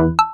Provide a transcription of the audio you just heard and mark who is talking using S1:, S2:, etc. S1: you